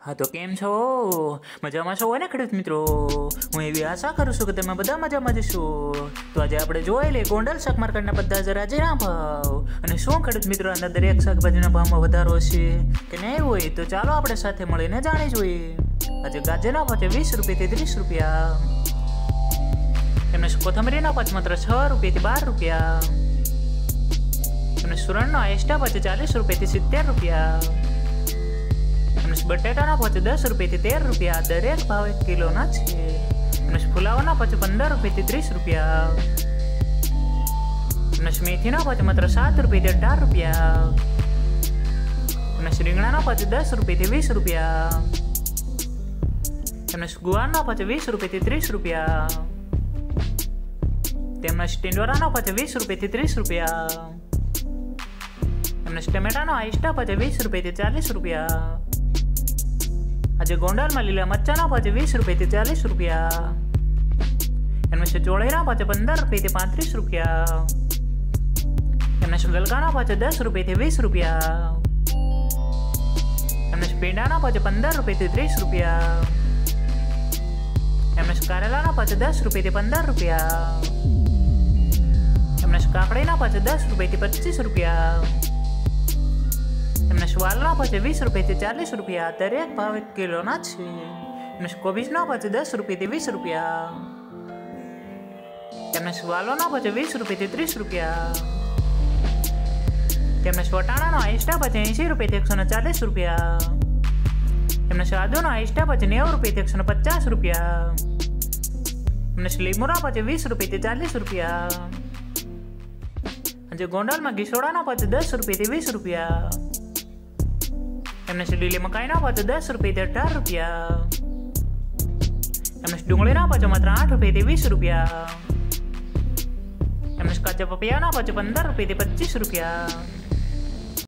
હા, તો કેમ છો? મજામાં છો ને, ખેડૂત મિત્રો? હું એવી આશા કરું છું કે તમે બધા મજામાં જશો તો આજે આપણે જોઈ લઈએ ગોંડલ શાક માર્કેટના બધા જ રાજ્યના ભાવ. અને શું ખેડૂત મિત્રો અંદર દરેક શાકભાજીના ભાવમાં વધારો છે કે નહીં હોય, તો ચાલો આપણે સાથે મળીને જાણી જોઈએ. આજે ગાજરના ભાવ છે વીસ રૂપિયાથી ત્રીસ રૂપિયા. એમને કોથમરીના પાંચ માત્ર છ રૂપિયાથી બાર રૂપિયા. એમને સુરણનો એસ્ટા ભાવ ચાલીસ રૂપિયાથી સિત્તેર રૂપિયા. બટેટાના ભાવ છે દસ રૂપિયાથી તેર રૂપિયા દરેક ભાવ એક કિલોના છે અને ફુલાવાના ભાવ છે પંદર રૂપિયાથી ત્રીસ રૂપિયા અને મેથીના ભાવ છે માત્ર સાત રૂપિયાથી અઢાર રૂપિયા અને રીંગણાના ભાવ છે દસ રૂપિયાથી વીસ રૂપિયા અને ગુવારના ભાવ છે વીસ રૂપિયાથી ત્રીસ રૂપિયા તેમના સ્ટેન્ડોરાના ભાવ છે વીસ રૂપિયાથી ત્રીસ રૂપિયા એમને ટમેટાનો આઈસ્ટા ભાવ છે વીસ રૂપિયાથી ચાલીસ રૂપિયા આજે ગોંડલમાં લીલા મરચાના ભાજે વીસ રૂપિયાથી ચાલીસ રૂપિયા. એમને છે ચોળેના ભાવ પંદર રૂપિયાથી પાંત્રીસ રૂપિયા. એમને છે ગલકાના ભાવ દસ રૂપિયાથી વીસ રૂપિયા. એમને છે પેંડાના ભાજે પંદર રૂપિયાથી ત્રીસ રૂપિયા. એમને છે કારેલાના ભાજે દસ રૂપિયાથી પંદર રૂપિયા. એમને છે કાકડીના ભાજે દસ રૂપિયાથી પચીસ રૂપિયા. શ્વાલના ભાવ વીસ રૂપિયાથી ચાલીસ રૂપિયા દરેક ભાવે કિલોના છે એમને કોબીજના ભાવ દસ રૂપિયાથી વીસ રૂપિયા તેમને વાલોના ભાવ વીસ રૂપિયાથી ત્રીસ રૂપિયા તેમને વટાણાનો આઈસ્ટા ભાવ એંશી રૂપિયાથી એકસો ચાલીસ રૂપિયા એમને સાદુનો આઈસ્ટા ભાવ નેવું રૂપિયાથી એકસો પચાસ રૂપિયા એમને લીંબુના ભાવ વીસ રૂપિયાથી ચાલીસ રૂપિયા જે ગોંડલમાં ગીસોડાના પછી દસ રૂપિયાથી વીસ રૂપિયા એમને લીલી મકાઈના ભાવ છે દસ રૂપિયાથી અઢાર રૂપિયા એમને ડુંગળીના ભાવ છે માત્ર આઠ રૂપિયાથી વીસ રૂપિયા એમને કાચા પપિયાના ભાવ છે પંદર રૂપિયાથી પચીસ રૂપિયા